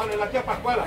Vale, la aquí a Pascuala.